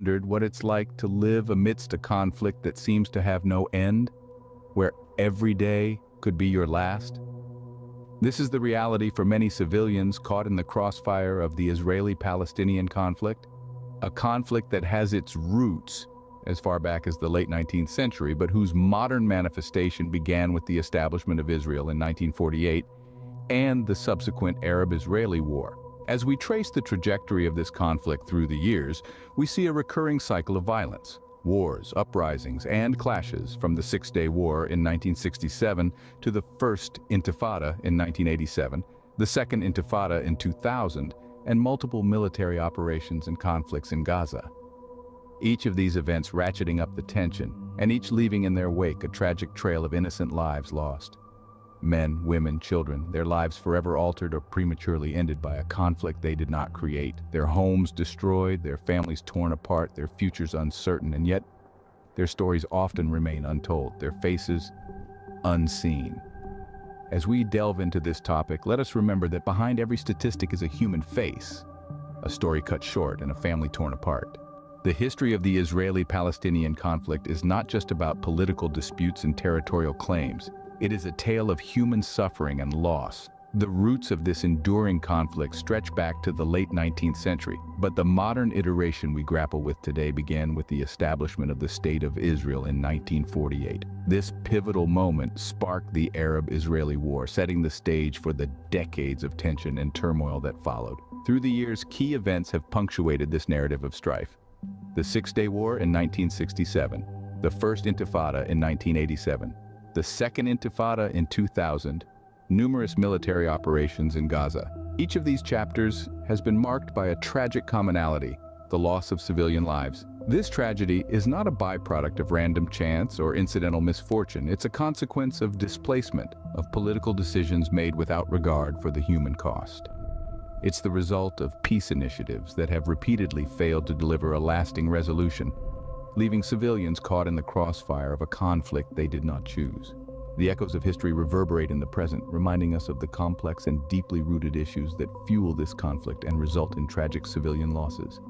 wondered what it's like to live amidst a conflict that seems to have no end, where every day could be your last? This is the reality for many civilians caught in the crossfire of the Israeli-Palestinian conflict, a conflict that has its roots as far back as the late 19th century, but whose modern manifestation began with the establishment of Israel in 1948 and the subsequent Arab-Israeli War. As we trace the trajectory of this conflict through the years, we see a recurring cycle of violence. Wars, uprisings, and clashes from the Six-Day War in 1967 to the First Intifada in 1987, the Second Intifada in 2000, and multiple military operations and conflicts in Gaza. Each of these events ratcheting up the tension, and each leaving in their wake a tragic trail of innocent lives lost. Men, women, children, their lives forever altered or prematurely ended by a conflict they did not create. Their homes destroyed, their families torn apart, their futures uncertain, and yet their stories often remain untold, their faces unseen. As we delve into this topic, let us remember that behind every statistic is a human face, a story cut short and a family torn apart. The history of the Israeli-Palestinian conflict is not just about political disputes and territorial claims. It is a tale of human suffering and loss. The roots of this enduring conflict stretch back to the late 19th century, but the modern iteration we grapple with today began with the establishment of the State of Israel in 1948. This pivotal moment sparked the Arab-Israeli War, setting the stage for the decades of tension and turmoil that followed. Through the years, key events have punctuated this narrative of strife. The Six-Day War in 1967, the First Intifada in 1987, the Second Intifada in 2000, numerous military operations in Gaza. Each of these chapters has been marked by a tragic commonality, the loss of civilian lives. This tragedy is not a byproduct of random chance or incidental misfortune. It's a consequence of displacement, of political decisions made without regard for the human cost. It's the result of peace initiatives that have repeatedly failed to deliver a lasting resolution, leaving civilians caught in the crossfire of a conflict they did not choose. The echoes of history reverberate in the present, reminding us of the complex and deeply rooted issues that fuel this conflict and result in tragic civilian losses.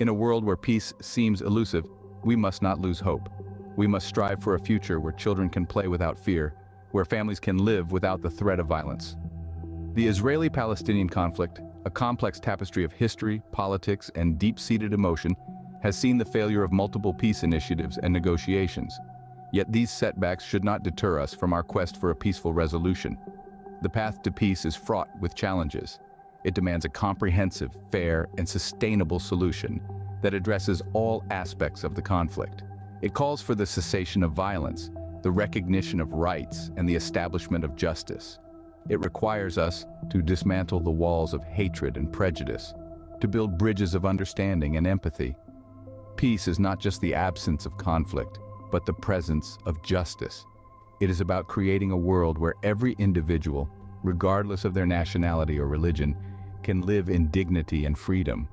In a world where peace seems elusive, we must not lose hope. We must strive for a future where children can play without fear, where families can live without the threat of violence. The Israeli-Palestinian conflict, a complex tapestry of history, politics, and deep-seated emotion, has seen the failure of multiple peace initiatives and negotiations. Yet these setbacks should not deter us from our quest for a peaceful resolution. The path to peace is fraught with challenges. It demands a comprehensive, fair, and sustainable solution that addresses all aspects of the conflict. It calls for the cessation of violence, the recognition of rights, and the establishment of justice. It requires us to dismantle the walls of hatred and prejudice, to build bridges of understanding and empathy, Peace is not just the absence of conflict, but the presence of justice. It is about creating a world where every individual, regardless of their nationality or religion, can live in dignity and freedom.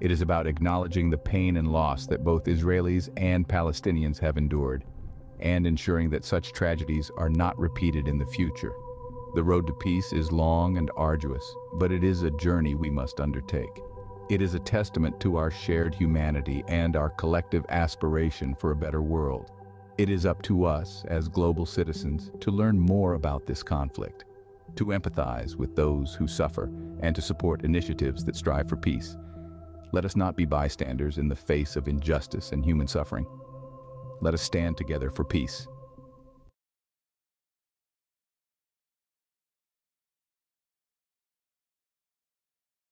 It is about acknowledging the pain and loss that both Israelis and Palestinians have endured, and ensuring that such tragedies are not repeated in the future. The road to peace is long and arduous, but it is a journey we must undertake. It is a testament to our shared humanity and our collective aspiration for a better world. It is up to us, as global citizens, to learn more about this conflict, to empathize with those who suffer, and to support initiatives that strive for peace. Let us not be bystanders in the face of injustice and human suffering. Let us stand together for peace.